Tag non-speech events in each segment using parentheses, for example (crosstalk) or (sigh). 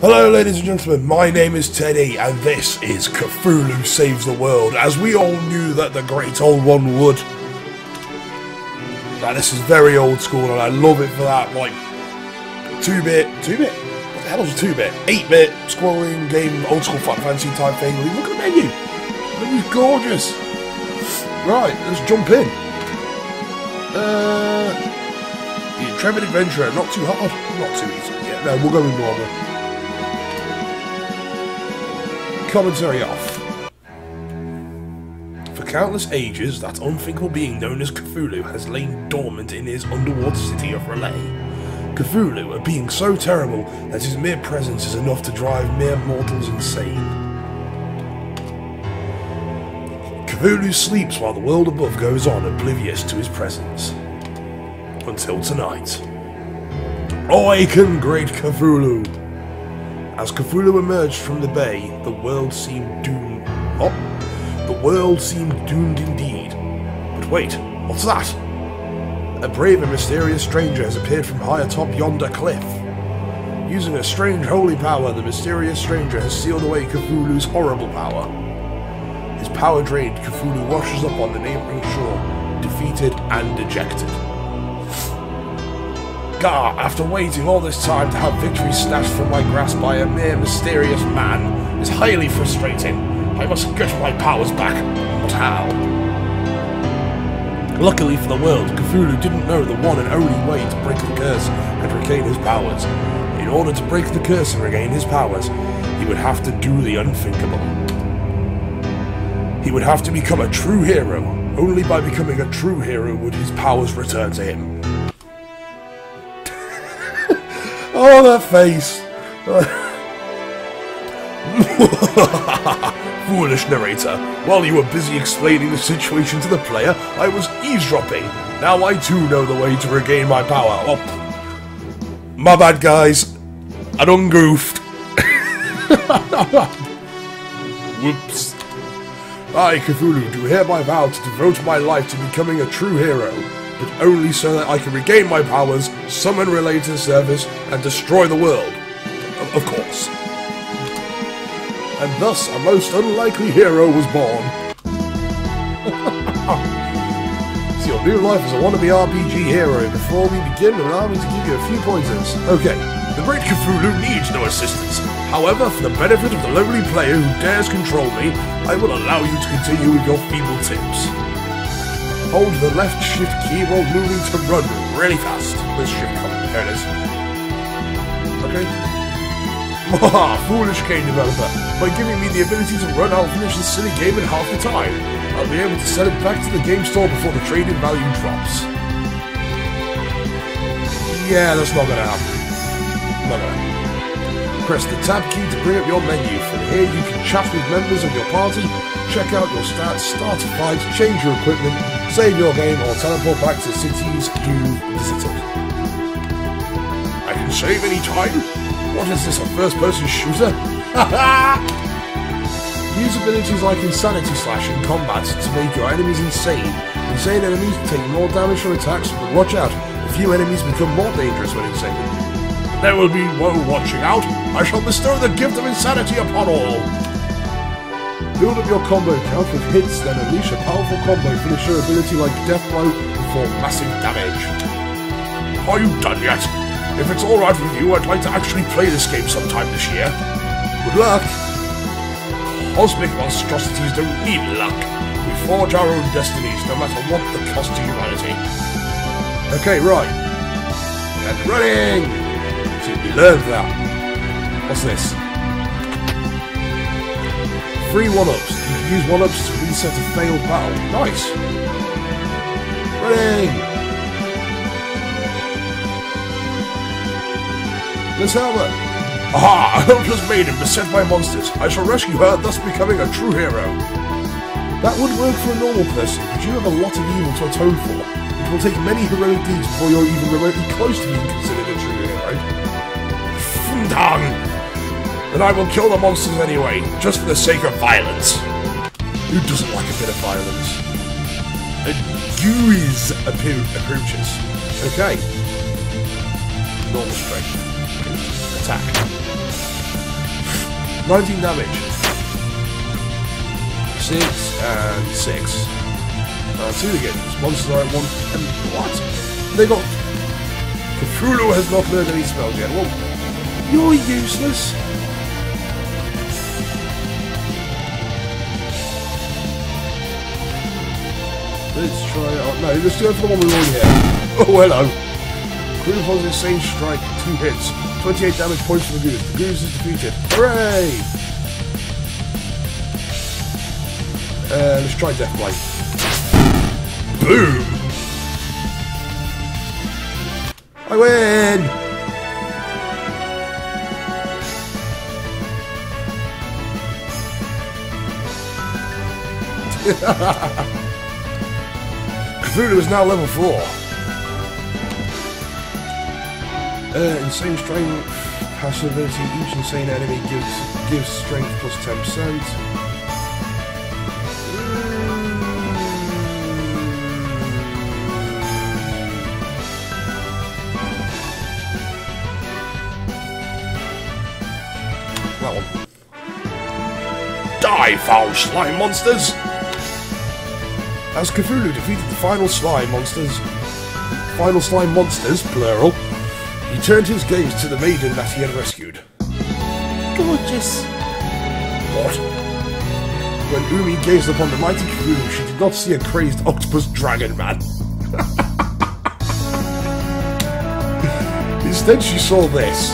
Hello, ladies and gentlemen. My name is Teddy, and this is Cthulhu Saves the World. As we all knew that the Great Old One would. Now, this is very old school, and I love it for that. Like, two-bit, two-bit. What the hell is a two-bit? Eight-bit scrolling game, old school Fantasy type thing. Look at the menu. It was gorgeous. Right, let's jump in. Uh, the Intrepid Adventurer, not too hard, not too easy. Yeah, no, we'll go normal. Commentary off. For countless ages, that unthinkable being known as Cthulhu has lain dormant in his underwater city of R'lyeh. Cthulhu, a being so terrible that his mere presence is enough to drive mere mortals insane. Cthulhu sleeps while the world above goes on oblivious to his presence. Until tonight. Awaken, great Cthulhu! As Cthulhu emerged from the bay, the world seemed doomed. Oh, the world seemed doomed indeed. But wait, what's that? A brave and mysterious stranger has appeared from high atop yonder cliff. Using a strange holy power, the mysterious stranger has sealed away Cthulhu's horrible power. His power drained, Cthulhu washes up on the neighboring shore, defeated and dejected. Gar, after waiting all this time to have victory snatched from my grasp by a mere mysterious man, is highly frustrating. I must get my powers back, but how? Luckily for the world, Cthulhu didn't know the one and only way to break the curse and regain his powers. In order to break the curse and regain his powers, he would have to do the unthinkable. He would have to become a true hero. Only by becoming a true hero would his powers return to him. Oh, that face! (laughs) Foolish narrator. While you were busy explaining the situation to the player, I was eavesdropping. Now I too know the way to regain my power. Oh, my bad, guys. I done goofed. (laughs) Whoops. I, Cthulhu, do hereby vow to devote my life to becoming a true hero, but only so that I can regain my powers, summon related service, and destroy the world. Of, course. And thus, a most unlikely hero was born. (laughs) It's your new life as a wannabe RPG hero. Before we begin, allow me to give you a few pointers. Okay, the great Cthulhu needs no assistance. However, for the benefit of the lonely player who dares control me, I will allow you to continue with your feeble tips. Hold the left shift key while moving to run really fast. Let's shift. There it is. Okay. Haha, (laughs) foolish game developer. By giving me the ability to run, I'll finish this silly game in half the time. I'll be able to sell it back to the game store before the trading value drops. Yeah, that's not gonna happen. Not gonna Press the tab key to bring up your menu. From here you can chat with members of your party, check out your stats, start a fight, change your equipment, save your game, or teleport back to cities you visited. Save any time? What is this, a first-person shooter? Use abilities like Insanity Slash in combat to make your enemies insane. Insane enemies take more damage from attacks, but watch out, a few enemies become more dangerous when insane. There will be no watching out. I shall bestow the gift of insanity upon all. Build up your combo count with hits, then unleash a powerful combo. finisher ability like Death Blow for massive damage. Are you done yet? If it's alright with you, I'd like to actually play this game sometime this year. Good luck! Cosmic monstrosities don't need luck. We forge our own destinies, no matter what the cost to humanity. Okay, right. And running! See, we learned that. What's this? Free one-ups. You can use one-ups to reset a failed battle. Nice. Running! Miss Helmet! Aha! A helpless maiden beset by monsters. I shall rescue her, thus becoming a true hero. That would work for a normal person, but you have a lot of evil to atone for. It will take many heroic deeds before you're even remotely close to being considered a true hero. Fhtagn! Then I will kill the monsters anyway, just for the sake of violence. Who doesn't like a bit of violence? A Guiz approaches. Okay. Normal strength. Attack. 19 damage. 6 and 6. Uh, see again. This monster I want. And what? They got. Cthulhu has not learned any spells yet. Well, you're useless. Let's try. Oh, no, let's do it for the one we already have. Oh, hello. Follows insane strike. Two hits. 28 damage points for the Goose. The Goose is defeated. Hooray! Uh, let's try Death Blade. Boom! I win! (laughs) Cthulhu is now level 4. Uh, insane strength, passive ability, each insane enemy gives gives strength plus 10%. That one. Die, foul slime monsters! As Cthulhu defeated the final slime monsters, final slime monsters, plural, he turned his gaze to the maiden that he had rescued. Gorgeous. What? When Umi gazed upon the mighty Cthulhu, she did not see a crazed octopus dragon man. (laughs) Instead, she saw this.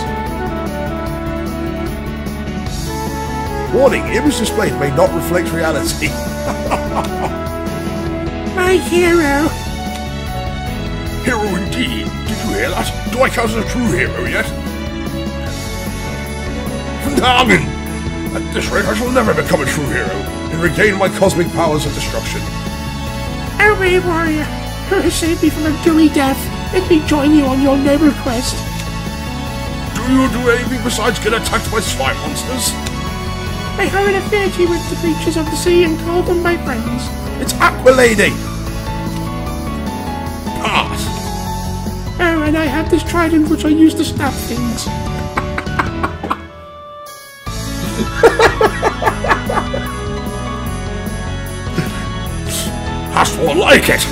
Warning, image displayed may not reflect reality. (laughs) My hero. Hero indeed. Did you hear that? Do I count as a true hero yet? Verdagen! At this rate, I shall never become a true hero and regain my cosmic powers of destruction. Brave warrior, who has saved me from a gooey death. Let me join you on your noble quest. Do you do anything besides get attacked by slime monsters? I have an affinity with the creatures of the sea and call them my friends. It's Aqua Lady! And I have this trident which I use to stab things. That's more like it!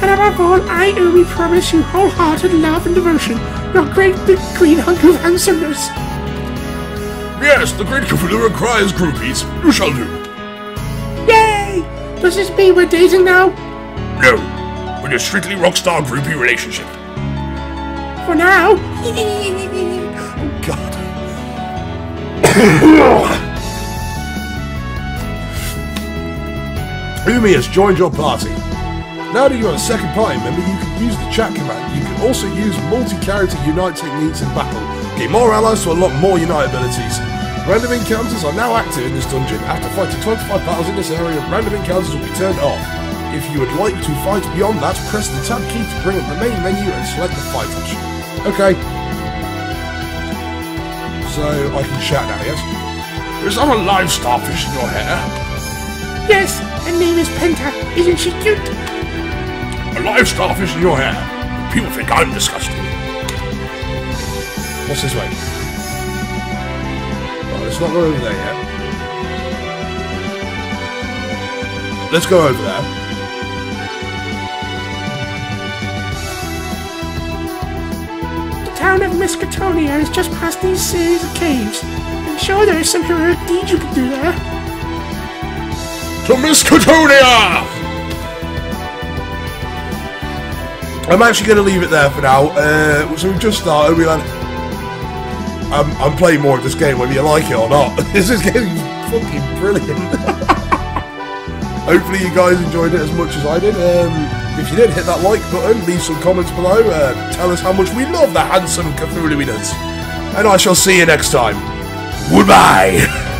And above all, I only promise you wholehearted love and devotion, your great big green hunk of handsomeness. Yes, the great Cthulhu cries, groupies. You shall do. Yay! Does this mean we're dating now? No, with a strictly rockstar groupie relationship. For now? Oh, God. Umi has joined your party. Now that you're a second party member, you can use the chat command. You can also use multi-character unite techniques in battle. Get more allies to unlock more unite abilities. Random encounters are now active in this dungeon. After fighting 25 battles in this area, random encounters will be turned off. If you would like to fight beyond that, press the tab key to bring up the main menu and select the fight option. Okay. So I can chat now, yes? Is that a live starfish in your hair? Yes, her name is Penta. Isn't she cute? A live starfish in your hair. People think I'm disgusting. What's this way? Right, let's not go over there yet. Let's go over there. Town of Miskatonia is just past these series of caves. I'm sure there is some heroic deed you can do there. To Miskatonia! I'm actually going to leave it there for now. Uh, so we've just started. We had, I'm, I'm playing more of this game, whether you like it or not. (laughs) this is getting fucking brilliant. (laughs) Hopefully you guys enjoyed it as much as I did. Um, if you did, hit that like button, leave some comments below, uh, tell us how much we love the handsome Cthulhuiness. And I shall see you next time. Goodbye! (laughs)